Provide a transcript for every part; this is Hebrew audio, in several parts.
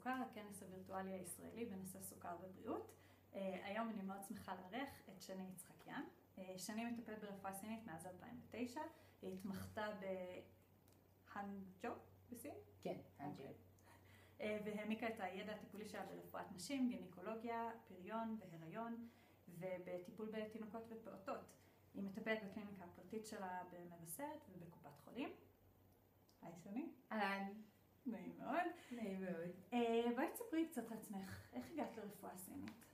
סוכר, הכנס הווירטואלי הישראלי בנושא סוכר ובריאות. היום אני מאוד שמחה לארח את שני יצחקיאן. שני מטפלת ברפואה סינית מאז 2009, היא התמחתה בהאנג'ו בסין? כן, האנג'ו. והעמיקה את הידע הטיפולי שלה ברפואת נשים, גינקולוגיה, פריון והיריון, ובטיפול בתינוקות ופעוטות. היא מטפלת בקליניקה הפרטית שלה במבשרת ובקופת חולים. היי שני. אהלן. נעים מאוד. נעים מאוד. בואי תספרי קצת על עצמך, איך הגעת לרפואה סינית?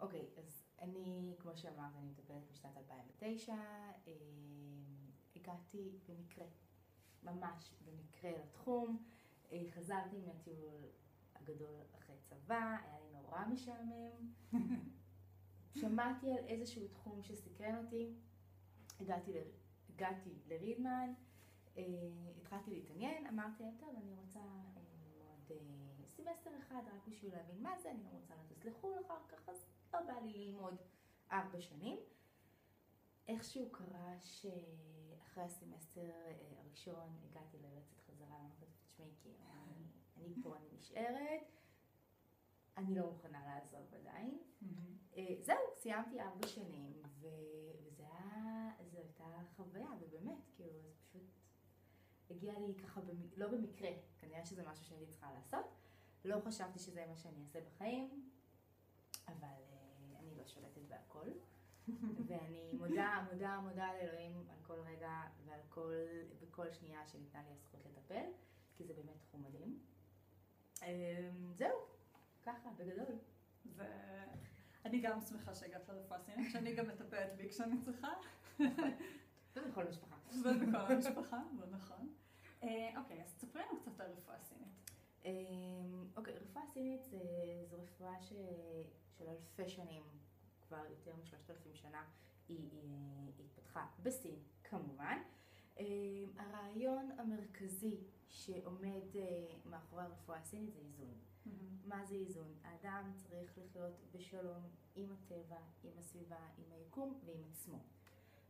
אוקיי, אז אני, כמו שאמרת, אני מטפלת משנת 2009. הגעתי במקרה, ממש במקרה לתחום. חזרתי מהטיול הגדול אחרי צבא, היה לי נורא משעמם. שמעתי על איזשהו תחום שסקרן אותי, הגעתי, ל... הגעתי לרידמן, התחלתי להתעניין, אמרתי, טוב, אני רוצה ללמוד סמסטר אחד רק בשביל להבין מה זה, אני גם רוצה לטוס לחו"ל אחר כך, אז לא בא לי ללמוד ארבע שנים. איכשהו קרה שאחרי הסמסטר הראשון הגעתי ליועצת חזרה, אמרתי, תשמעי, כאילו, אני פה, אני נשארת. אני לא מוכנה לעזוב עדיין. זהו, סיימתי ארבע שנים, וזו הייתה חוויה, ובאמת, כאילו, זה הגיע לי ככה, לא במקרה, כנראה שזה משהו שהייתי צריכה לעשות. לא חשבתי שזה מה שאני אעשה בחיים, אבל אני לא שולטת בהכל. ואני מודה, מודה, מודה לאלוהים על כל רגע ועל כל, בכל שנייה שניתנה לי הזכות לטפל, כי זה באמת תחום מדהים. זהו. ככה, בגדול. ואני גם שמחה שהגעת לרפואה סינית, שאני גם מטפלת בי כשאני צריכה. ובכל משפחה. ובכל המשפחה, זה נכון. אוקיי, אז תספרי לנו קצת על רפואה סינית. אוקיי, רפואה סינית זו רפואה של אלפי שנים, כבר יותר משלושת אלפים שנה, היא התפתחה בסין, כמובן. הרעיון המרכזי שעומד מאחורי הרפואה הסינית זה איזון. מה זה איזון? האדם צריך לחיות בשלום עם הטבע, עם הסביבה, עם היקום ועם עצמו.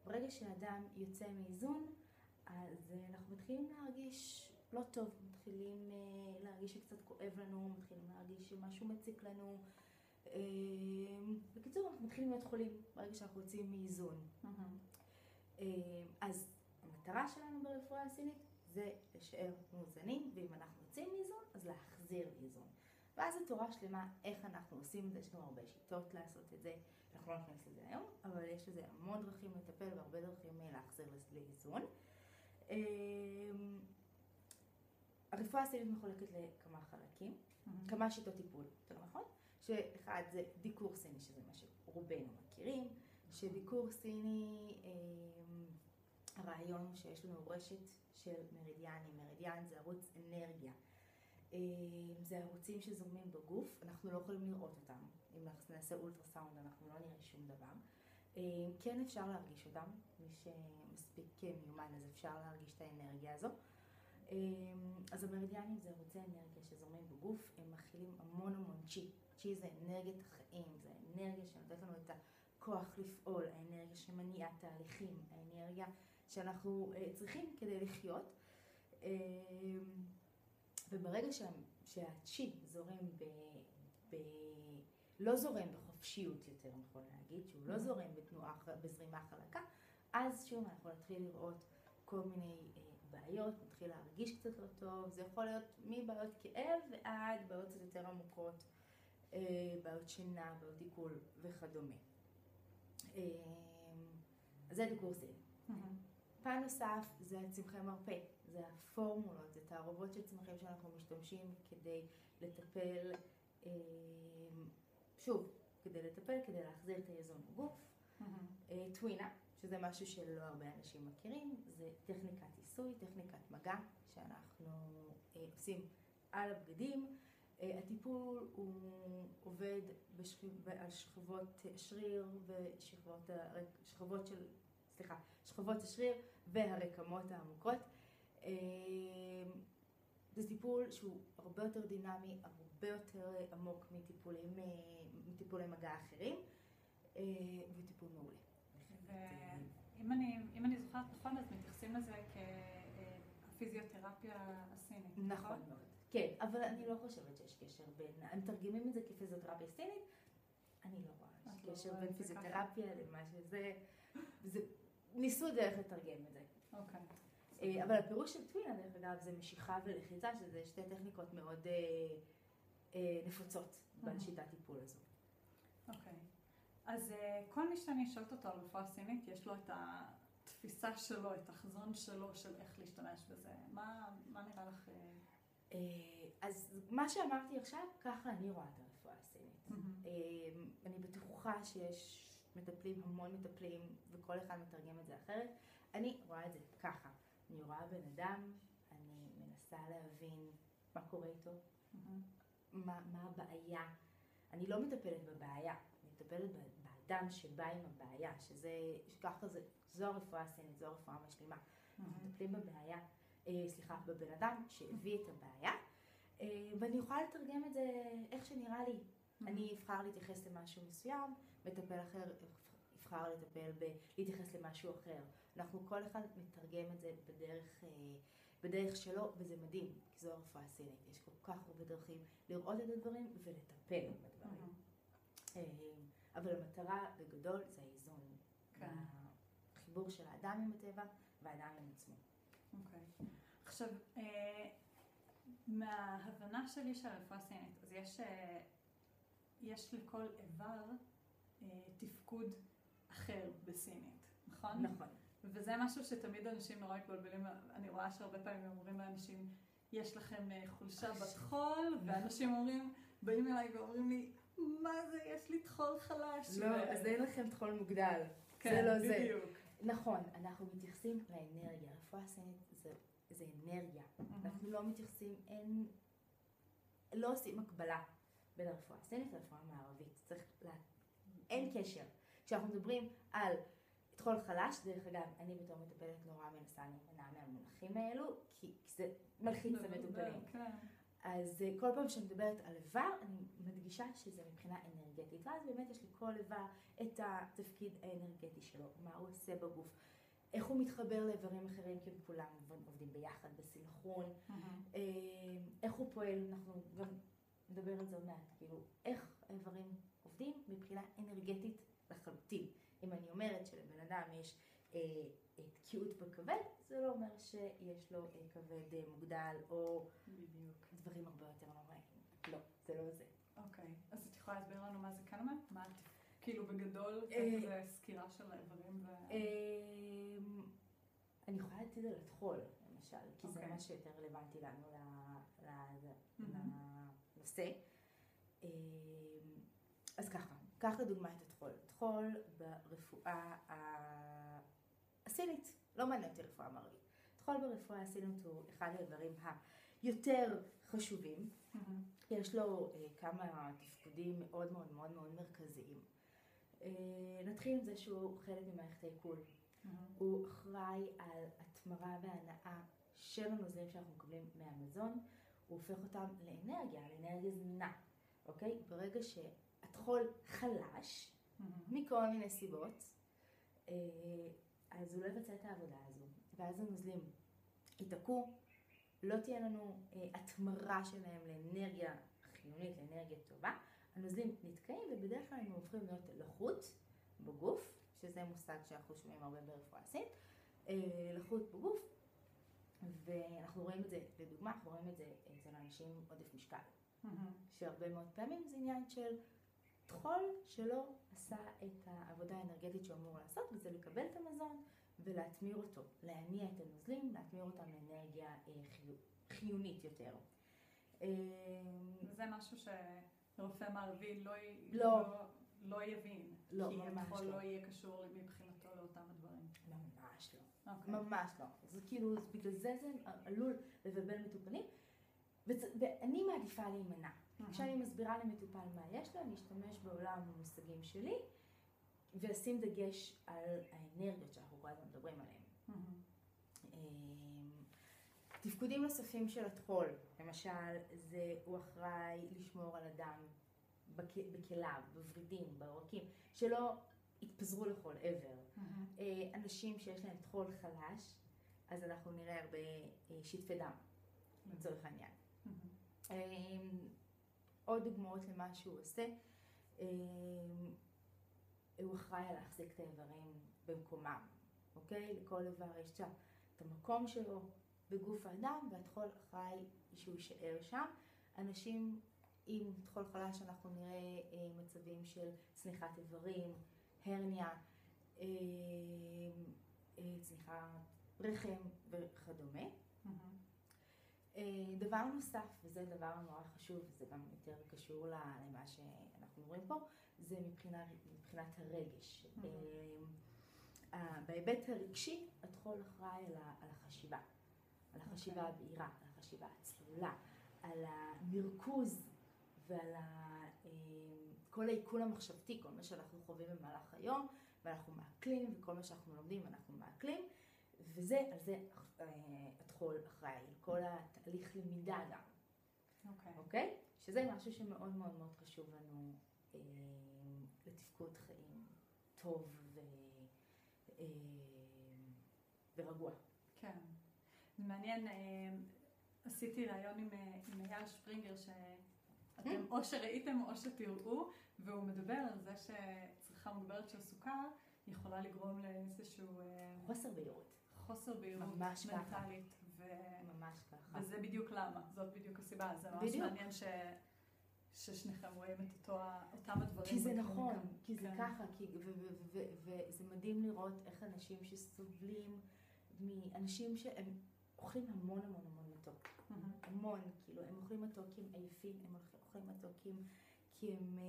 ברגע שאדם יוצא מאיזון, אז אנחנו מתחילים להרגיש לא טוב, מתחילים להרגיש שקצת כואב לנו, מתחילים להרגיש שמשהו מציק לנו. בקיצור, אנחנו מתחילים להיות חולים ברגע שאנחנו יוצאים מאיזון. אז המטרה שלנו ברפואה הסינית זה להישאר מאוזנים, ואם אנחנו יוצאים מאיזון, אז להחזיר לאיזון. ואז זו תורה שלמה איך אנחנו עושים את זה, יש לנו הרבה שיטות לעשות את זה, אנחנו לא נכנס לזה היום, אבל יש לזה המון דרכים לטפל והרבה דרכים להחזיר לאיזון. הרפואה הסינית מחולקת לכמה חלקים, כמה שיטות טיפול, יותר נכון? שאחד זה דיקור סיני, שזה מה שרובנו מכירים, שדיקור סיני, הרעיון הוא שיש לנו רשת של מרידיאנים, מרידיאן זה ערוץ אנרגיה. זה ערוצים שזורמים בגוף, אנחנו לא יכולים לראות אותם. אם נעשה אולטרסאונד אנחנו לא נראה שום דבר. כן אפשר להרגיש אותם, מי שמספיק מיומן אז אפשר להרגיש את האנרגיה הזו. אז המרידיאנים זה ערוצי אנרגיה שזורמים בגוף, הם מכילים המון המון צ'י. צ'י זה אנרגיית החיים, זה אנרגיה שנותנת לנו את הכוח לפעול, האנרגיה שמניעה תהליכים, האנרגיה שאנחנו צריכים כדי לחיות. וברגע שהצ'י זורם ב... ב... לא זורם בחופשיות יותר, נכון להגיד, שהוא לא זורם בתנועה, בזרימה חלקה, אז שוב אנחנו נתחיל לראות כל מיני בעיות, נתחיל להרגיש קצת לא טוב, זה יכול להיות מבעיות כאב ועד בעיות קצת יותר עמוקות, בעיות שינה, בעיות עיכול וכדומה. אז זה דיקור סיני. פן נוסף זה הצמחי מרפא, זה הפורמולות, זה תערובות של צמחים שאנחנו משתמשים כדי לטפל, שוב, כדי לטפל, כדי להחזיר את האיזון בגוף. טווינה, שזה משהו שלא הרבה אנשים מכירים, זה טכניקת עיסוי, טכניקת מגע, שאנחנו עושים על הבגדים. הטיפול הוא עובד על שכבות שריר ושכבות של, סליחה, שכבות השריר והרקמות העמוקות. זה טיפול שהוא הרבה יותר דינמי, הרבה יותר עמוק מטיפולי מגע אחרים, וטיפול מעולה. ואם אני זוכרת נכון, אז מתייחסים לזה כפיזיותרפיה הסינית, נכון? נכון מאוד. כן, אבל אני לא חושבת שיש קשר בין, הם מתרגמים את זה כפיזיותרפיה סינית, אני לא רואה את לא קשר בין פיזיותרפיה למה שזה, זה, ניסו דרך לתרגם את זה. אוקיי. אה, אבל הפירוש של טווינה, דרך אגב, זה משיכה ולחיצה, שזה שתי טכניקות מאוד אה, אה, נפוצות. בשיטת טיפול הזו. אוקיי. אז אה, כל מי שאני שואלת אותו על רפואה סינית, יש לו את התפיסה שלו, את החזון שלו של איך להשתמש בזה. מה, מה נראה לך? אה, אה, אז מה שאמרתי עכשיו, ככה אני רואה את הרפואה הסינית. אה, אני בטוחה שיש מטפלים, המון מטפלים, וכל אחד מתרגם את זה אחרת. אני רואה את זה ככה. אני רואה בן אדם, אני מנסה להבין מה קורה איתו, מה, מה הבעיה. אני לא מטפלת בבעיה, אני מטפלת באדם שבא עם הבעיה, שזה, שככה זה, זו הרפואה הסינית, זו הרפואה המשלימה. אנחנו מטפלים בבעיה, אה, סליחה, בבן אדם שהביא את הבעיה, אה, ואני יכולה לתרגם את זה איך שנראה לי. אני אבחר להתייחס למשהו מסוים, מטפל אחר יבחר לטפל ב... להתייחס למשהו אחר. אנחנו כל אחד מתרגם את זה בדרך, אה, בדרך שלו, וזה מדהים, כי זו הרפואה הסינית. יש כל כך הרבה דרכים לראות את הדברים ולטפל בדברים. אה, אבל המטרה בגדול זה האיזון. כן. החיבור של האדם עם הטבע והאדם עם עצמו. אוקיי. עכשיו, אה, מההבנה שלי של הרפואה הסינית, אז יש, אה, יש לכל איבר תפקוד אחר בסינית, נכון? נכון. וזה משהו שתמיד אנשים נורא מתבלבלים, אני רואה שהרבה פעמים אומרים לאנשים, יש לכם אה, חולשה בטחול, ואנשים אומרים, באים אליי ואומרים לי, מה זה, יש לי טחול חלש. לא, ו- אז אין לכם טחול מוגדל. כן, זה לא זה. בדיוק. נכון, אנחנו מתייחסים לאנרגיה. רפואה סינית זה, זה אנרגיה. אנחנו לא מתייחסים, אין, לא עושים הקבלה בין הרפואה הסינית לרפואה המערבית. צריך, לה, אין קשר. כשאנחנו מדברים על טחול חלש, דרך אגב, אני בתור מטפלת נורא מנסה להימנע מהמונחים האלו, כי זה מלחיץ המטופלים. כן. אז אה, כל פעם שאני מדברת על איבר, אני מדגישה שזה מבחינה אנרגטית. ואז באמת יש לכל איבר את התפקיד האנרגטי שלו, מה הוא עושה בגוף, איך הוא מתחבר לאיברים אחרים, כי הם כולם עובדים ביחד בסנכרון, אה, איך הוא פועל, אנחנו גם נדבר על זה עוד מעט, כאילו, איך האיברים עובדים מבחינה אנרגטית לחלוטין. אם אני אומרת שלבן אדם יש אה, אה, תקיעות בכבד, זה לא אומר שיש לו אה, כבד אה, מוגדל או בדיוק. דברים הרבה יותר נוראים. לא, זה לא זה. אוקיי, אז את יכולה להסביר לנו מה זה קנמה? מה את, כאילו בגדול, אה, כזה סקירה של האיברים ו... אמ, אני יכולה לתת את זה לטחול, למשל, כי זה אוקיי. מה שיותר רלוונטי לנו. לנושא. אמ, אז ככה, קח לדוגמה את הטחול. טחול ברפואה הסינית, לא מעניין אותי רפואה מערבית. טחול ברפואה הסינית הוא אחד האיברים היותר חשובים. מהמם. יש לו אה, כמה תפקודים מאוד מאוד מאוד מאוד מרכזיים. אה, נתחיל עם זה שהוא חלק ממערכת העיכול. מהמם. הוא אחראי על התמרה והנאה של הנוזלים שאנחנו מקבלים מהמזון, הוא הופך אותם לאנרגיה, לאנרגיה זמינה, אוקיי? ברגע שהטחול חלש, מהמם. מכל מיני סיבות, אה, אז הוא לא יבצע את העבודה הזו, ואז הנוזלים ייתקעו, לא תהיה לנו אה, התמרה שלהם לאנרגיה חיונית, לאנרגיה טובה, הנוזלים נתקעים ובדרך כלל הם הופכים להיות לחות בגוף, שזה מושג שאנחנו שומעים הרבה ברפואה סינית, אה, לחות בגוף, ואנחנו רואים את זה, לדוגמה, אנחנו רואים את זה אצל אנשים עודף משקל. מהמם. שהרבה מאוד פעמים זה עניין של טחול שלא עשה את העבודה האנרגטית שהוא אמור לעשות, וזה לקבל את המזון ולהטמיר אותו, להניע את הנוזלים, להטמיר אותם לאנרגיה אה, חיו- חיונית יותר. אה, וזה משהו שרופא מערבי לא, י- לא. לא יבין. לא, כי ממש הטחול לא. לא יהיה קשור מבחינתו לאותם הדברים. ממש לא. אוקיי. ממש לא. זה כאילו, בגלל זה זה עלול לבלבל מטופלים, ואני מעדיפה להימנע. מהמם. כשאני מסבירה למטופל מה יש לו, אני אשתמש בעולם המושגים שלי, ואשים דגש על האנרגיות שאנחנו כל הזמן מדברים עליהן. אמ, תפקודים נוספים של הטחול, למשל, זה הוא אחראי לשמור על הדם בכ- בכליו, בוורידים, בעורקים, שלא יתפזרו לכל עבר. אה, אנשים שיש להם טחול חלש, אז אנחנו נראה הרבה אה, שטפי דם, לצורך העניין. מהמם. עוד דוגמאות למה שהוא עושה. הוא אחראי על להחזיק את האיברים במקומם, אוקיי? לכל איבר יש את המקום שלו בגוף האדם, והטחול אחראי שהוא יישאר שם. אנשים עם טחול חלש אנחנו נראה אה, מצבים של צניחת איברים, הרניה, אה, אה, צניחת רחם וכדומה. Mm-hmm. אה, דבר נוסף, וזה דבר נורא חשוב, וזה גם יותר קשור למה שאנחנו רואים פה, זה מבחינה, מבחינת הרגש. Mm-hmm. אה, בהיבט הרגשי, הטחול אחראי על החשיבה, על החשיבה okay. אוקיי. הבהירה, על החשיבה הצלולה, על המרכוז ועל אה, כל העיכול המחשבתי, כל מה שאנחנו חווים במהלך היום, ואנחנו מעכלים, וכל מה שאנחנו לומדים אנחנו מעכלים, וזה, על זה הטחול אחראי, על כל התהליך למידה גם. אוקיי? Okay. אוקיי? Okay? שזה משהו שמאוד מאוד מאוד חשוב לנו אה, לתפקוד חיים טוב ו, אה, ורגוע. כן. זה מעניין, אה, עשיתי ראיון עם, אה, עם אייל שפרינגר, שאתם mm. או שראיתם או שתראו, והוא מדבר על זה שצריכה מוגברת של סוכר יכולה לגרום לאיזשהו... אה, חוסר בהירות. חוסר בהירות מנטלית. ו... ממש ככה. וזה בדיוק למה, זאת בדיוק הסיבה. זה ממש בדיוק. מעניין ש... ששניכם רואים את אותו, אותם הדברים. כי זה נכון, גם. כי זה כן. ככה, כי, וזה מדהים לראות איך אנשים שסובלים מאנשים שהם אוכלים המון המון המון מתוק. Mm-hmm. המון, כאילו, הם אוכלים מתוק כי הם עייפים, הם אוכלים מתוק כי הם, כי הם אה,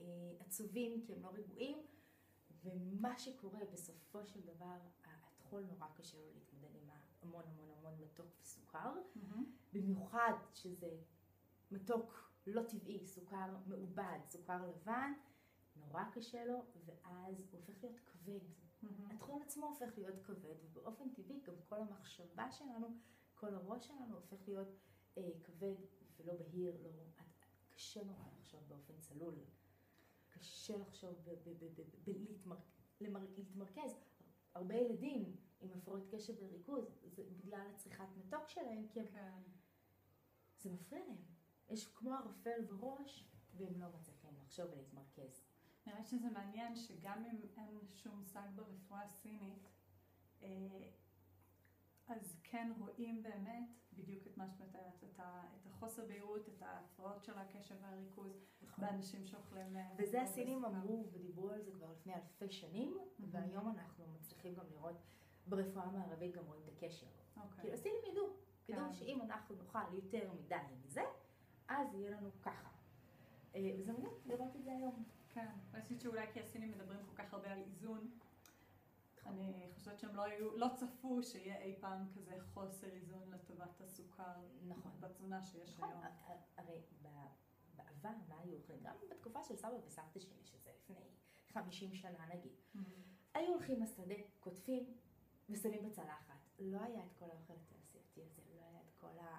אה, עצובים, כי הם לא רגועים, ומה שקורה בסופו של דבר, הטחול נורא קשה לו להתמודד המון המון המון מתוק וסוכר, mm-hmm. במיוחד שזה מתוק לא טבעי, סוכר מעובד, סוכר לבן, נורא קשה לו, ואז הוא הופך להיות כבד. Mm-hmm. הטחול עצמו הופך להיות כבד, ובאופן טבעי גם כל המחשבה שלנו, כל הראש שלנו הופך להיות אה, כבד ולא בהיר, לא, קשה נורא לחשוב באופן צלול. קשה לחשוב, להתמרכז. הרבה ילדים עם הפרעות קשב וריכוז, זה בגלל הצריכת מתוק שלהם, כי הם... כן. זה מפריע להם. יש כמו ערפל בראש, והם לא מצליחים לחשוב ולהתמרכז. נראה לי שזה מעניין שגם אם אין שום מושג ברפואה הסינית, אה, אז כן רואים באמת בדיוק את מה שאת מתארת, את, החוסר בהירות, את ההפרעות של הקשב והריכוז. באנשים שאוכלים... אה, וזה הסינים אמרו ודיברו על זה כבר לפני אלפי שנים, mm-hmm. והיום אנחנו מצליחים גם לראות ברפואה המערבית גם רואים את הקשר. אוקיי. כאילו הסינים ידעו, כן. ידעו שאם אנחנו נאכל יותר מדי מזה, אז יהיה לנו ככה. אה, וזה מדהים לראות את זה היום. כן, אני חושבת שאולי כי הסינים מדברים כל כך הרבה על איזון, אני חושבת שהם לא, היו, לא צפו שיהיה אי פעם כזה חוסר איזון לטובת הסוכר נכון. בתזונה שיש נכון. היום. הרי בעבר, מה היו אוכלים? גם בתקופה של סבא וסבתא שלי, שזה לפני 50 שנה נגיד, mm-hmm. היו הולכים לשדה, קוטפים ושמים בצלחת. לא היה את כל האוכל התעשייתי הזה, לא היה את כל ה...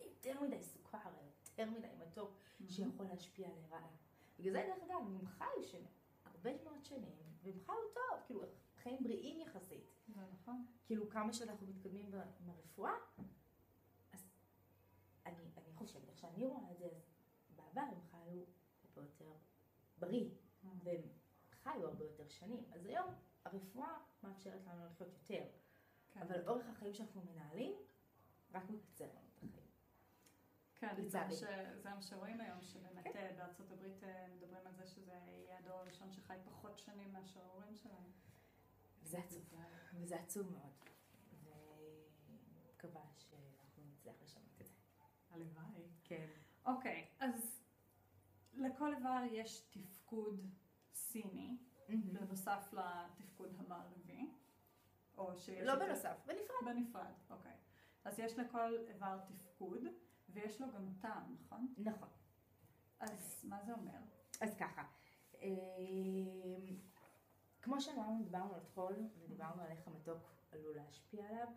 יותר מדי סוכר, יותר מדי מתוק, mm-hmm. שיכול להשפיע לרעה. בגלל זה, דרך אגב, הם חיו שם הרבה מאוד שנים, והם חיו טוב, כאילו, חיים בריאים יחסית. זה נכון. כאילו, כמה שאנחנו מתקדמים עם הרפואה, אז אני, אני חושבת, איך שאני רואה את זה, אז בעבר הם חיו הרבה יותר בריא, mm-hmm. והם חיו הרבה יותר שנים. אז היום הרפואה מאפשרת לנו לחיות יותר. כן. אבל אורך החיים שאנחנו מנהלים, רק מקצר לנו. כן, זה ש... זה מה שרואים היום, שבאמת כן. אה, בארצות הברית אה, מדברים על זה שזה יהיה הדור הראשון שחי פחות שנים מאשר ההורים שלהם. וזה עצוב, וזה עצוב מאוד. ומקווה שאנחנו נצליח לשנות את זה. הלוואי. כן. אוקיי, לכל איבר יש תפקוד סיני, בנוסף לתפקוד המערבי. או שיש... לא בנוסף, בנפרד. בנפרד, אוקיי. אז יש לכל איבר תפקוד. ויש לו גם טעם, נכון? נכון. אז מה זה אומר? אז ככה, אמ, כמו שאמרנו, דיברנו על טחול ודיברנו על איך המתוק עלול להשפיע עליו,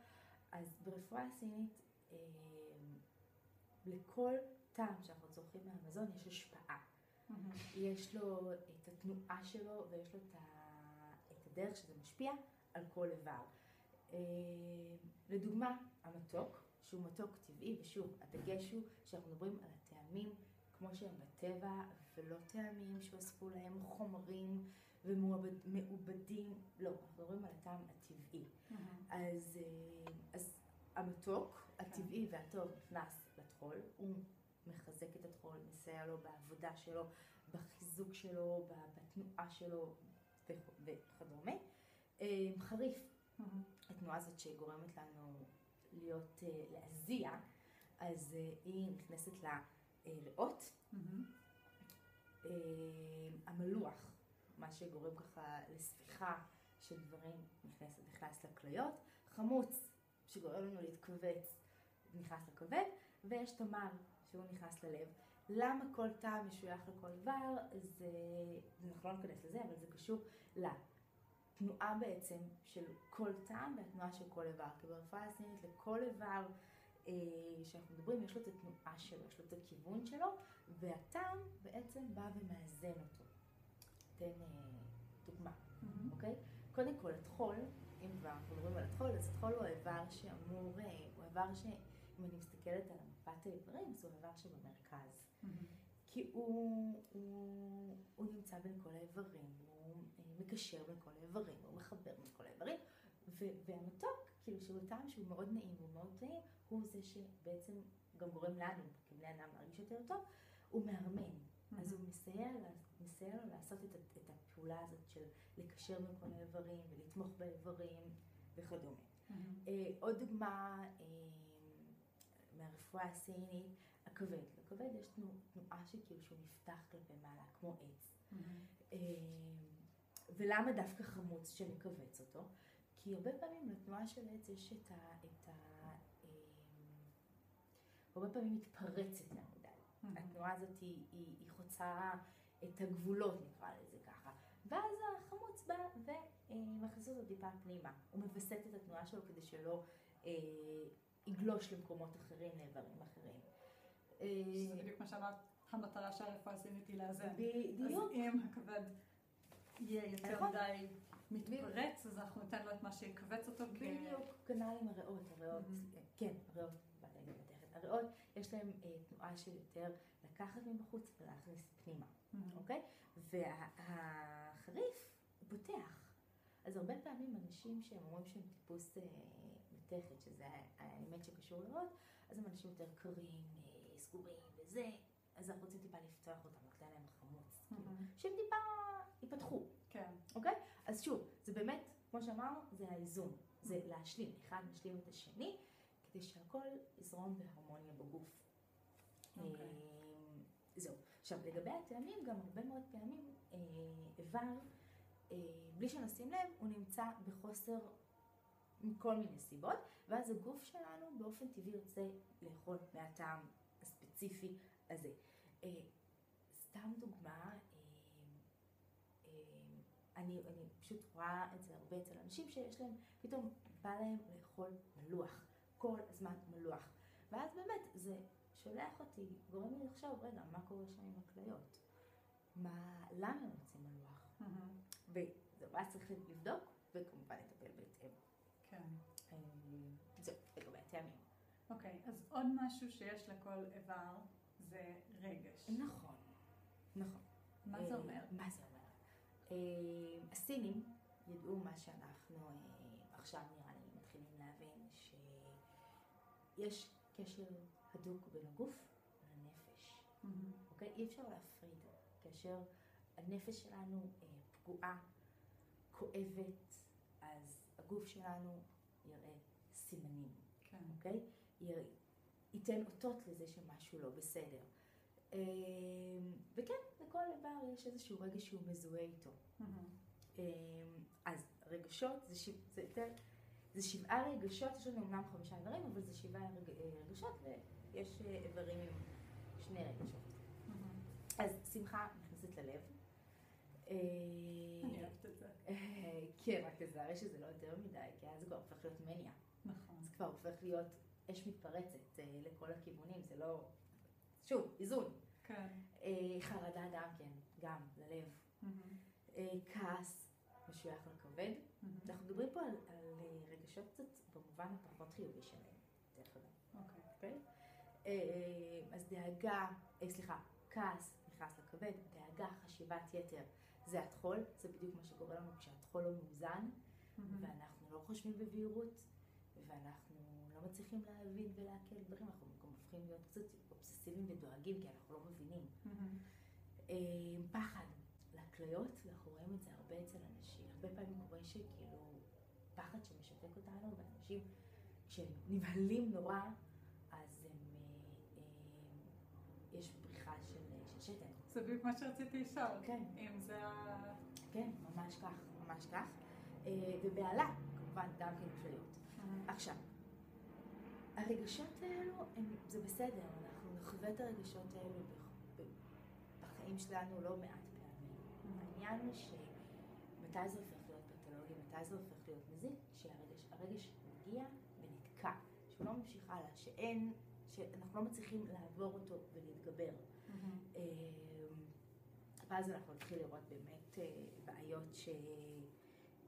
אז ברפואה הסינית אמ, לכל טעם שאנחנו צורכים מהמזון יש השפעה. יש לו את התנועה שלו ויש לו את הדרך שזה משפיע על כל איבר. אמ, לדוגמה, המתוק, שהוא מתוק טבעי, ושוב, הדגש הוא שאנחנו מדברים על הטעמים כמו שהם בטבע, ולא טעמים שהוספו להם חומרים ומעובדים, לא, אנחנו מדברים על הטעם הטבעי. אז, אה, אז המתוק, הטבעי והטוב נכנס לטחול, הוא מחזק את הטחול, מסייע לו בעבודה שלו, בחיזוק שלו, בתנועה שלו וכדומה. אה, חריף, התנועה הזאת שגורמת לנו להיות, אה, להזיע, אז היא נכנסת לריאות. המלוח, מה שגורם ככה לספיחה של דברים, נכנס, נכנס לכליות. חמוץ, שגורם לנו להתכווץ, נכנס לכבד, ויש תמר, שהוא נכנס ללב. למה כל טעם משוייך לכל איבר, זה, אנחנו לא ניכנס לזה, אבל זה קשור לתנועה בעצם של כל טעם והתנועה של כל איבר. כי ברפואה הסינית לכל איבר אה, שאנחנו מדברים, יש לו את התנועה שלו, יש לו את הכיוון שלו, והטעם בעצם בא ומאזן אותו. אתן אה, דוגמה, mm-hmm. אוקיי? קודם כל, הטחול, אם כבר אנחנו מדברים על הטחול, אז הטחול הוא האיבר שאמור, אה, הוא האיבר ש... אם אני מסתכלת על מפת האיברים, זה האיבר שבמרכז. Mm-hmm. כי הוא, הוא, הוא נמצא בין כל האיברים, הוא אה, מקשר בין כל האיברים, הוא מחבר בין כל האיברים, והמתוק, כאילו שהוא טעם שהוא מאוד נעים, הוא מאוד טעים, הוא זה שבעצם גם גורם לנו, כבני אדם, להרגיש יותר טוב, הוא מארמן. Mm-hmm. אז הוא מסייע, מסייע לו לעשות את, את הפעולה הזאת של לקשר בין כל האיברים ולתמוך באיברים וכדומה. Mm-hmm. אה, עוד דוגמה אה, מהרפואה הסינית, הכבד. לכבד יש תנועה שכאילו שהוא נפתח כלפי מעלה, כמו עץ. Mm-hmm. ולמה דווקא חמוץ שמכווץ אותו? כי הרבה פעמים לתנועה של עץ יש את ה... את ה אה, הרבה פעמים מתפרצת מדי. Mm-hmm. התנועה הזאת היא, היא, היא חוצה את הגבולות, נקרא לזה ככה. ואז החמוץ בא ומכניס אותו טיפה פנימה. הוא מווסת את התנועה שלו כדי שלא אה, יגלוש למקומות אחרים, לאיברים אחרים. שזה אה, בדיוק מה שאמרת, המטרה של הרפואה הסינית היא לאזן. בדיוק. אז אם הכבד יהיה יותר נכון. מדי מתפרץ, אז אנחנו ניתן לו את מה שיכווץ אותו. בדיוק, כנ"ל עם הריאות, הריאות, mm-hmm. כן, הריאות, הריאות, יש להם אה, תנועה של יותר לקחת מבחוץ ולהכניס פנימה. אוקיי? והחריף פותח. אז הרבה פעמים אנשים שהם אומרים שהם טיפוס אה, מתכת, שזה האמת שקשור לריאות, אז הם אנשים יותר קרים, אה, סגורים וזה, אז אנחנו רוצים טיפה לפתוח אותם, לתת להם חמוץ, כאילו, שהם טיפה ייפתחו. כן. אוקיי? אז שוב, זה באמת, כמו שאמרנו, זה האיזון. זה להשלים, אחד משלים את השני, כדי שהכל יזרום בהרמוניה בגוף. אוקיי. אמ, זהו. עכשיו, לגבי הטעמים, גם הרבה מאוד פעמים אה, איבר, אה, בלי שנשים לב, הוא נמצא בחוסר מכל מיני סיבות, ואז הגוף שלנו באופן טבעי ירצה לאכול מהטעם הספציפי הזה. אה, סתם דוגמה, אני, אני פשוט רואה את זה הרבה אצל אנשים שיש להם, פתאום בא להם לאכול מלוח, כל הזמן מלוח. ואז באמת זה שולח אותי, גורם לי לחשוב, רגע, מה קורה שם עם הכליות? מה, למה הם רוצים מלוח? Mm-hmm. וזה ואז צריך לבדוק, וכמובן לטפל בהתאם. כן. אה, זהו, לגבי הטעמים. אוקיי, אז עוד משהו שיש לכל איבר זה רגש. נכון, נכון. מה זה אומר? מה זה אומר? אה, הסינים ידעו מה שאנחנו אה, עכשיו נראה לי מתחילים להבין, שיש קשר הדוק בין הגוף לנפש. Mm-hmm. אוקיי? אי אפשר להפריד. כאשר הנפש שלנו אה, פגועה, כואבת, אז הגוף שלנו יראה סימנים. כן. אוקיי? ייתן אותות לזה שמשהו לא בסדר. אמ, וכן, לכל איבר יש איזשהו רגע שהוא מזוהה איתו. אמ, אז רגשות, זה, ש... זה יותר, זה שבעה רגשות, יש לנו אמנם חמישה איברים, אבל זה שבעה רג... אה, רגשות, ויש אה, איברים עם שני רגשות. אז שמחה נכנסת ללב. אני אוהבת את זה. כן, רק תזהרי שזה לא יותר מדי, כי אז זה כבר הופך להיות מניה. נכון. זה כבר הופך להיות אש מתפרצת אה, לכל הכיוונים, זה לא... שוב, איזון. כן. אה, חרדה גם כן, גם, ללב. אה, כעס משוייך לכבד. אנחנו מדברים פה על, על רגשות קצת במובן הפחות חיובי שלהם, דרך אגב. אוקיי. אוקיי? אה, אז דאגה, אה, סליחה, כעס נכנס לכבד, דאגה, חשיבת יתר, זה הטחול, זה בדיוק מה שקורה לנו כשהטחול לא מאוזן, ואנחנו לא חושבים בבהירות, ואנחנו לא מצליחים להבין ולעכל דברים, אנחנו גם הופכים להיות קצת אובססיביים ודואגים, כי אנחנו לא מבינים. אה, פחד לכליות, אנחנו רואים את זה הרבה אצל אנשים, הרבה פעמים קורה שכאילו פחד שמשתק אותנו, ואנשים כשהם נבהלים נורא, אז הם, אה, אה, יש בריחה של, של שתן. זה בדיוק מה שרציתי לשאול. כן. אם זה ה... כן, ממש כך, ממש כך. אה, ובהלה, כמובן, גם כן כליות. עכשיו, הרגשות האלו, הם, זה בסדר, אנחנו נחווה את הרגשות האלו בחיים שלנו לא מעט פעמים. העניין הוא שמתי זה הופך להיות פתולוגי, מתי זה הופך להיות מזיק, כשהרגש הרגש מגיע ונתקע, שהוא לא ממשיך הלאה, שאין, שאנחנו לא מצליחים לעבור אותו ולהתגבר. אה, ואז אנחנו נתחיל לראות באמת אה, בעיות ש...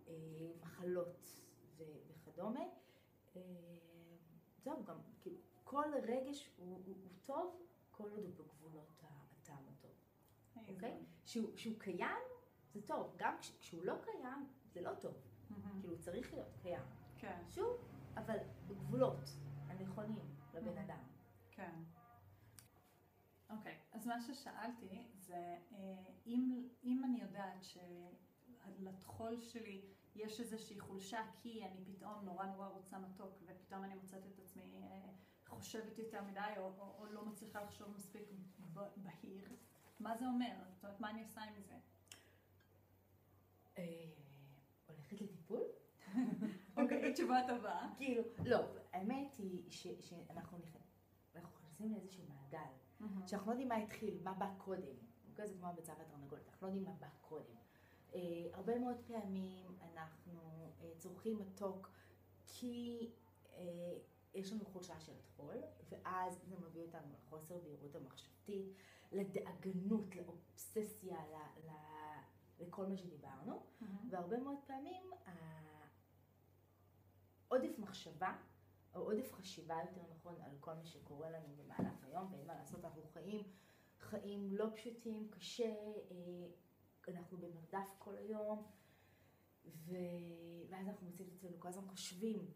אה, מחלות וכדומה. אה, זהו, גם כאילו, כל רגש הוא, הוא, הוא טוב כל עוד הוא בגבולות הטעם הטוב, אוקיי? שהוא, שהוא קיים, זה טוב. גם כש, כשהוא לא קיים, זה לא טוב. כאילו, הוא צריך להיות קיים. כן, שוב, אבל בגבולות הנכונים לבן Mhm. אדם. כן. אוקיי, מה ששאלתי זה אה, אם, אם אני יודעת שלטחול שלי יש איזושהי חולשה כי אני פתאום נורא נורא רוצה מתוק ופתאום אני מוצאת את עצמי אה, חושבת יותר מדי או, או, או לא מצליחה לחשוב מספיק בהיר, מה זה אומר? זאת אומרת, מה אני עושה עם זה? אה, הולכת לטיפול? אוקיי, תשובה טובה. כאילו, לא, האמת היא שאנחנו נכ- אנחנו נכנסים לאיזשהו מעגל. שאנחנו לא יודעים מה התחיל, מה בא קודם. אוקיי? זה כמו הביצה והתרנגולת, אנחנו לא יודעים מה בא קודם. אה, הרבה מאוד פעמים אנחנו אה, צורכים מתוק כי אה, יש לנו חולשה של הטחול, ואז זה מביא אותנו לחוסר בהירות המחשבתית, לדאגנות, לאובססיה, ל, ל, לכל מה שדיברנו, והרבה מאוד פעמים העודף מחשבה, או עודף חשיבה יותר נכון, על כל מה שקורה לנו במהלך היום, ואין חיים חיים לא פשוטים, קשה, אה, אנחנו במרדף כל היום, ו... ואז אנחנו מוצאים את עצמנו כל הזמן חושבים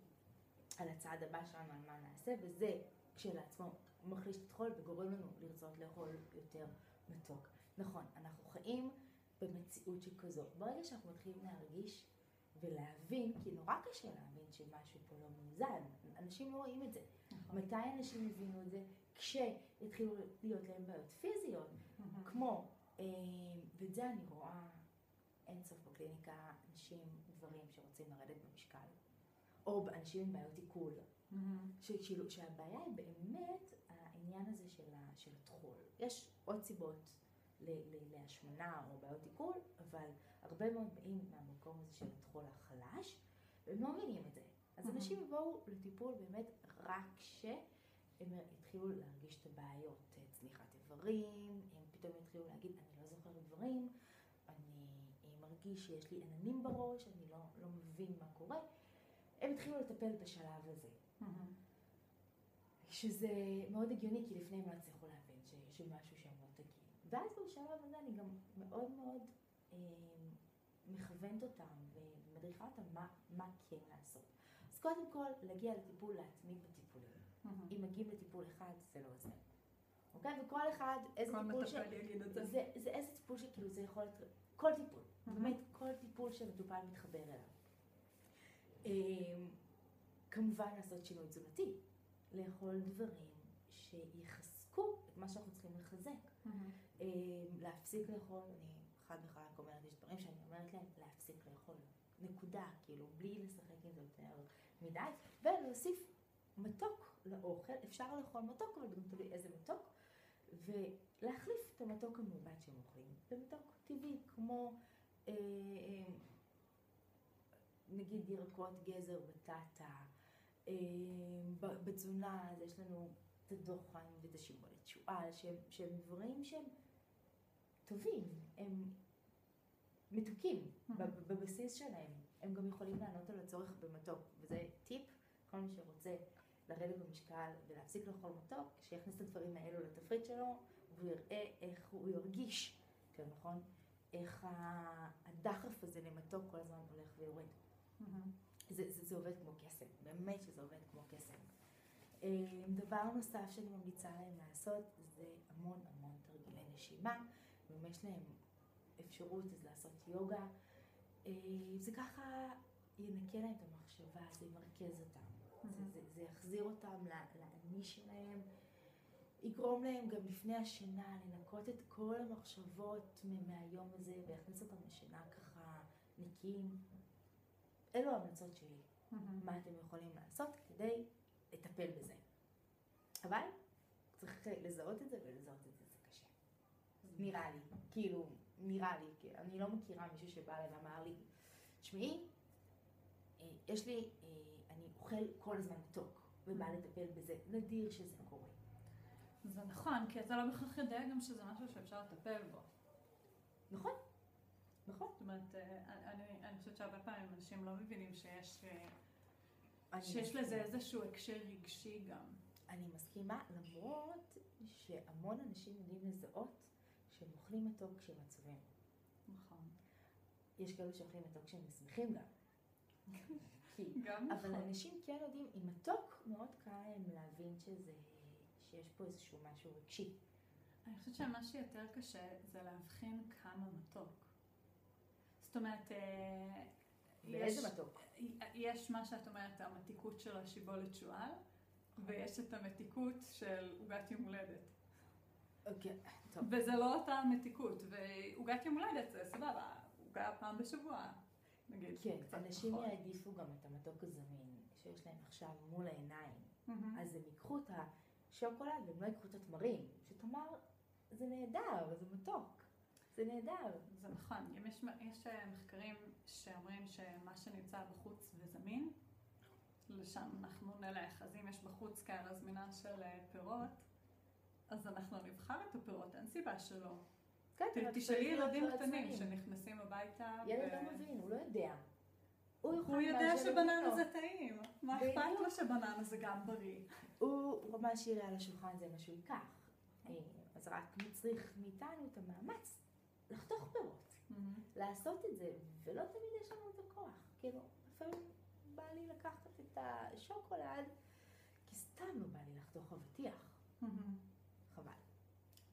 על הצעד הבא שלנו, על מה נעשה, וזה כשלעצמו מחליש את הטחול וגורם לנו לרצות לאכול יותר מתוק. נכון, אנחנו חיים במציאות שכזו. ברגע שאנחנו מתחילים להרגיש ולהבין, כי נורא קשה להבין שמשהו פה לא מאוזן, אנשים לא רואים את זה. נכון. מתי אנשים הבינו את זה? כשהתחילו להיות להם בעיות פיזיות, כמו, אה, ואת זה אני רואה אין סוף בקליניקה, אנשים, גברים שרוצים לרדת במשקל, או אנשים עם בעיות עיכול, שכאילו, שהבעיה היא באמת העניין הזה של, ה, של הטחול. יש עוד סיבות ל, ל, להשמנה או בעיות עיכול, אבל הרבה מאוד באים מהמקום הזה של הטחול החלש, והם לא מבינים את זה. אז. אנשים יבואו לטיפול באמת רק כשהם יתחילו להרגיש את הבעיות, צניחת איברים, הם פתאום יתחילו להגיד, אני לא זוכר דברים, אני מרגיש שיש לי עננים בראש, אני לא, לא מבין מה קורה. הם התחילו לטפל בשלב הזה. שזה מאוד הגיוני, כי לפני הם לא הצליחו להבין שיש משהו שהם לא תקין. ואז בשלב הזה אני גם מאוד מאוד אה, מכוונת אותם ומדריכה אותם מה, מה כן לעשות. אז קודם כל, להגיע לטיפול להתמיד בטיפולים. אם מגיעים לטיפול אחד, זה לא עוזר. אוקיי? וכל אחד, איזה כל טיפול ש... מטפל יגיד את זה. זה, זה איזה טיפול שכאילו זה יכול להיות, כל טיפול. באמת כל טיפול שמטופל מתחבר אליו. אמ, כמובן לעשות שינוי תזונתי, לאכול דברים שיחזקו את מה שאנחנו צריכים לחזק. אמ, להפסיק לאכול, אני חד וחלק אומרת, יש דברים שאני אומרת להם להפסיק לאכול, נקודה, כאילו בלי לשחק עם זה יותר מדי, ולהוסיף מתוק לאוכל, אפשר לאכול מתוק, אבל גם תלוי איזה מתוק, ולהחליף את המתוק המעובד שהם אוכלים במתוק טבעי, כמו אה, אה, נגיד ירקות, גזר, בטטה, אה, בתזונה אז יש לנו את הדוחן ואת השיבולת שועל, שהם, שהם דברים שהם טובים, הם מתוקים ב- בבסיס שלהם, הם גם יכולים לענות על הצורך במתוק, וזה טיפ, כל מי שרוצה לרדת במשקל ולהפסיק לאכול מתוק, שיכניס את הדברים האלו לתפריט שלו, והוא יראה איך הוא ירגיש, יותר נכון, איך הדחף הזה למתוק כל הזמן הולך ויורד. זה, זה, זה עובד כמו קסם, באמת שזה עובד כמו קסם. דבר נוסף שאני ממליצה להם לעשות זה המון המון תרגילי נשימה, ואם יש להם אפשרות אז לעשות יוגה. זה ככה ינקה להם את המחשבה, זה ימרכז mm-hmm. זה, זה, זה יחזיר אותם לאני שלהם, יגרום להם גם לפני השינה לנקות את כל המחשבות מהיום הזה ויכניס אותם לשינה ככה נקיים. אלו ההמלצות שלי, mm-hmm. מה אתם יכולים לעשות כדי לטפל בזה. אבל צריך לזהות את זה ולזהות את זה, זה קשה. נראה לי, כאילו, נראה לי, כי אני לא מכירה מישהו שבא אליי ואמר לי, תשמעי, אה, יש לי, אוכל כל הזמן מתוק, ובא לטפל בזה, נדיר שזה קורה. זה נכון, כי אתה לא בהכרח יודע גם שזה משהו שאפשר לטפל בו. נכון, נכון. זאת אומרת, אה, אני, אני חושבת שהרבה פעמים אנשים לא מבינים שיש, שיש לזה איזשהו הקשר רגשי גם. אני מסכימה, למרות שהמון אנשים יודעים לזהות שהם אוכלים מתוק כשהם עצובים. נכון. יש כאלה שאוכלים מתוק כשהם שמחים גם. כי, גם אבל נכון. אנשים כן יודעים, עם מתוק מאוד קל להם להבין שזה, שיש פה איזשהו משהו רגשי. אני חושבת שמה שיותר קשה זה להבחין כמה מתוק. זאת אומרת, אה, יש, מתוק? יש מה שאת אומרת, המתיקות של השיבולת שועל, ויש את המתיקות של עוגת יום הולדת. אוקיי, טוב. וזה לא אותה מתיקות, ועוגת יום הולדת זה סבבה, עוגה פעם בשבוע, נגיד. כן, אנשים פחות. יעדיפו גם את המתוק הזמין שיש להם עכשיו מול העיניים. מהמם. אז הם ייקחו את השוקולד והם לא ייקחו את התמרים. שתאמר, זה נהדר, זה מתוק. זה נהדר. זה נכון, יש, יש אה, מחקרים שאומרים שמה שנמצא בחוץ וזמין, לשם אנחנו נלך. אז אם יש בחוץ קערה זמינה של אה, פירות, אז אנחנו נבחר את הפירות, אין סיבה שלא. כן, תשאלי ילדים קטנים. שנכנסים הביתה, ילד לא מבין, הוא לא יודע. הוא יודע שבננה. זה טעים. מה אכפת. לו שבננה זה גם בריא? הוא, מה שיראה על השולחן זה מה שהוא ייקח. אה, אז רק מצריך מאיתנו את המאמץ לחתוך פירות, לעשות את זה, ולא תמיד יש לנו את הכוח. כאילו, לפעמים בא לי לקחת את השוקולד, כי סתם לא בא לי לחתוך אבטיח. חבל.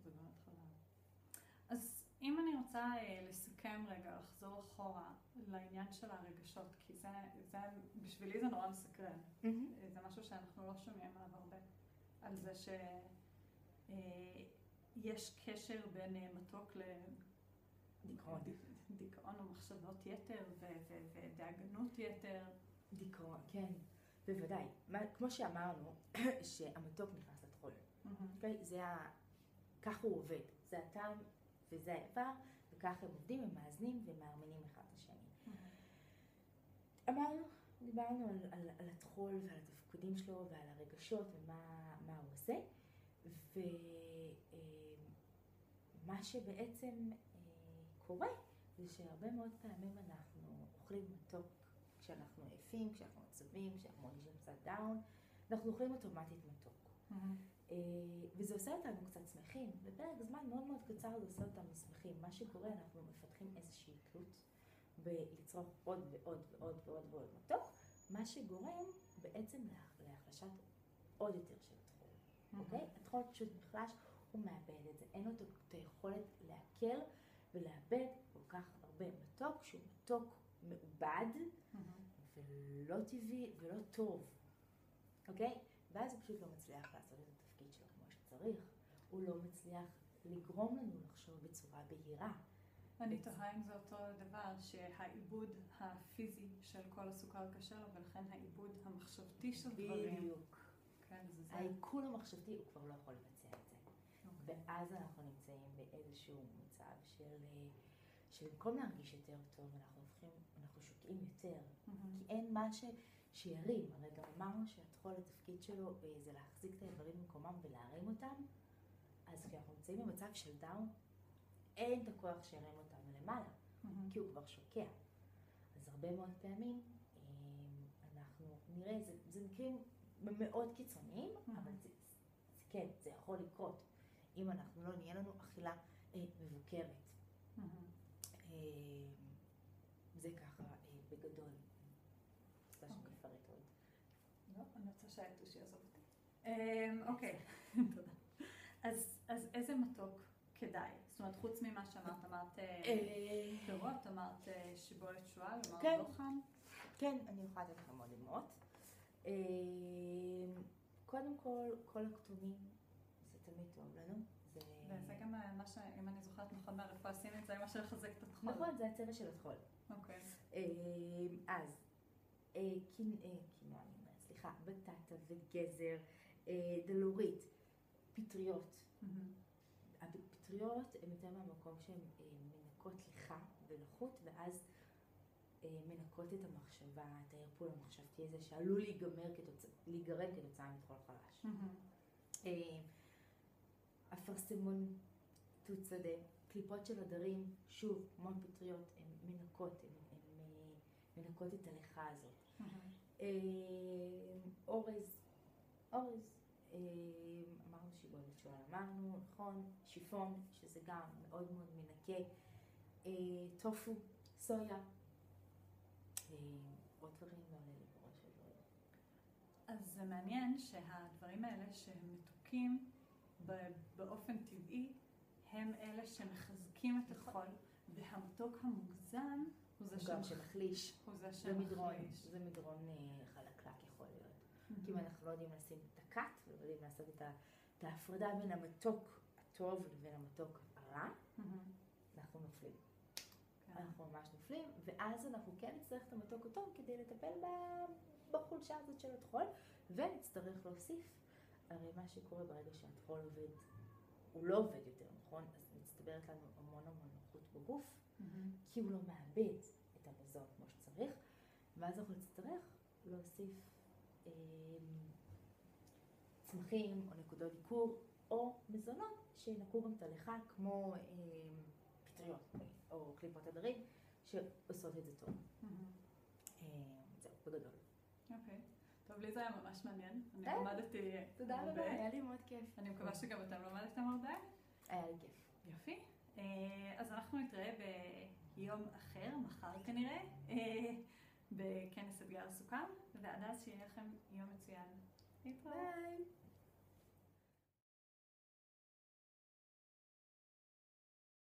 זה באמת חבל. אז אם אני רוצה אה, לסכם רגע, לחזור אחורה לעניין של הרגשות, כי זה, זה בשבילי זה נורא מסקרן. אה, זה משהו שאנחנו לא שומעים עליו הרבה. על זה שיש קשר בין אה, מתוק דיכאון. לדיכאון או מחשבות יתר ו- ו- ודאגנות יתר. דיכאון, כן, בוודאי. מה, כמו שאמרנו, שהמתוק נכנס לטחול. אוקיי? זה ה... ככה הוא עובד. זה הטעם וזה האיבר, וככה הם עובדים, הם מאזנים ומארמנים אחד את השני. אמרנו, דיברנו על, על, על הטחול ועל התפקודים שלו ועל הרגשות ומה מה הוא עושה, ומה שבעצם אה, קורה זה שהרבה מאוד פעמים אנחנו אוכלים מתוק כשאנחנו עייפים, כשאנחנו עצובים, כשאנחנו מרגישים קצת דאון, אנחנו אוכלים אוטומטית מתוק. אה, וזה עושה אותנו קצת שמחים. בפרק זמן מאוד מאוד קצר זה עושה אותנו שמחים. מה שקורה, אנחנו מפתחים איזושהי תלות בלצרוך עוד ועוד ועוד ועוד ועוד מתוק, מה שגורם בעצם לה- להחלשת עוד יותר של הטחול, אוקיי? הטחול פשוט נחלש, הוא מאבד את זה. אין לו את היכולת לעכל ולאבד כל כך הרבה מתוק, שהוא מתוק מעובד ולא טבעי ולא טוב, אוקיי? ואז הוא פשוט לא מצליח לעשות את כמו שצריך. הוא לא מצליח לגרום לנו לחשוב בצורה בהירה. אני תוהה אם זה אותו דבר, שהעיבוד הפיזי של כל הסוכר קשה לו, ולכן העיבוד המחשבתי של דברים. בדיוק. כן, זה. העיכול המחשבתי, הוא כבר לא יכול לבצע את זה. אוקיי. ואז אנחנו נמצאים באיזשהו מצב של, אה, של במקום להרגיש יותר טוב, אנחנו הופכים, אנחנו שוקעים יותר. כי אין מה ש, שירים. הרי גם אמרנו שהטחול, התפקיד שלו אה, זה להחזיק את האיברים במקומם ולהרים אותם. אז כשאנחנו נמצאים במצב של דאון, אין את הכוח שירים אותם למעלה, מהמם. כי הוא כבר שוקע. אז הרבה מאוד פעמים אה, אנחנו נראה, זה, זה מקרים מאוד קיצוניים, Mhm. אבל זה, זה כן, זה יכול לקרות. אם אנחנו לא נהיה לנו אכילה אה, מבוקרת. מהמם. אה, זה ככה אה, בגדול. סליחה שאני אוקיי. אפרט עוד. לא, אני רוצה שהיתוש יעזוב אותי. אמ, אוקיי, תודה. אז איזה מתוק כדאי? זאת אומרת, חוץ ממה שאמרת, אמרת אה, אה, פירות, אמרת אה, שיבולת שועל, אמרת כן. דוחן. כן, אני יכולה לתת לכם עוד. אה, קודם כל, כל הכתומים, זה תמיד טוב לנו. זה... וזה גם מה ש... אם אני זוכרת נכון מהרפואה הסינית, זה מה שמחזק את הטחול. נכון, זה הצבע של הטחול. אוקיי. אז, קינ- קינוע, סליחה, בטטה וגזר, אה, דלורית, פטריות. מהמם. הפטריות הן יותר מהמקום שהן אה, מנקות לך ולחות, ואז אה, מנקות את המחשבה, את הערפול המחשבתי הזה שעלול להיגמר כתוצא, להיגרם כתוצאה מטחול חלש. אה, אפרסמון, תות שדה, קליפות של הדרים, שוב, המון פטריות, הן מנקות, הן מנקות את הליכה הזאת. אה, אורז, אורז, אה, אמרנו שיבולת שועל, אמרנו, נכון, שיפון, שזה גם מאוד מאוד מנקה, אה, טופו, סויה, עוד דברים לא עולה לי בראש לא. אז זה מעניין שהדברים האלה שהם מתוקים באופן טבעי, הם אלה שמחזקים את הטחול, והמתוק המוגזם זה גם שמח- שמחליש, הוא זה שמחליש. זה מדרון אה, חלקלק יכול להיות. מהמם. כי אם אנחנו לא יודעים לשים את הכת, ולא יודעים לעשות את ההפרדה בין המתוק הטוב לבין המתוק הרע, מהמם. אנחנו נופלים. כן. אנחנו ממש נופלים, ואז אנחנו כן נצטרך את המתוק הטוב כדי לטפל בחולשה הזאת של הטחול, ונצטרך להוסיף, הרי מה שקורה ברגע שהטחול עובד, הוא לא עובד יותר, נכון? אז מצטברת לנו המון המון נוחות בגוף, מהמם. כי הוא לא מאבד את המזון כמו שצריך, ואז אנחנו נצטרך להוסיף אה, צמחים או נקודות עיקור, או מזונות שינקו גם את הליכה, כמו אה, פטריות או קליפות הדרים, שעושות את זה טוב. מהמם. אה, זהו, בגדול. אוקיי. טוב, לי זה היה ממש מעניין. אני למדתי תודה הרבה. רבה, היה לי מאוד כיף. אני מקווה שגם אתם למדתם הרבה. היה לי כיף. יופי. אה, אז אנחנו נתראה ביום אחר, מחר כנראה, אה, בכנס אתגר סוכר, ועד אז שיהיה לכם יום מצוין. ביי.